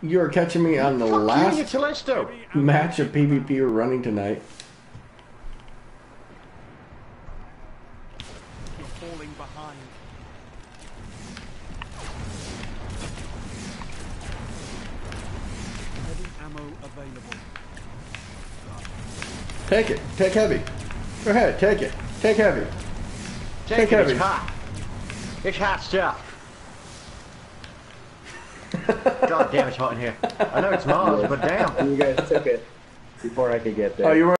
You are catching me on the Fuck last it's Telesto. match of PvP we're running tonight. You're falling behind. Heavy ammo available. Take it. Take heavy. Go ahead. Take it. Take heavy. Take, Take it, heavy. it's hot. It's hot stuff. God damn, it's hot in here. I know it's Mars, but damn. You guys took it before I could get there. Oh, you were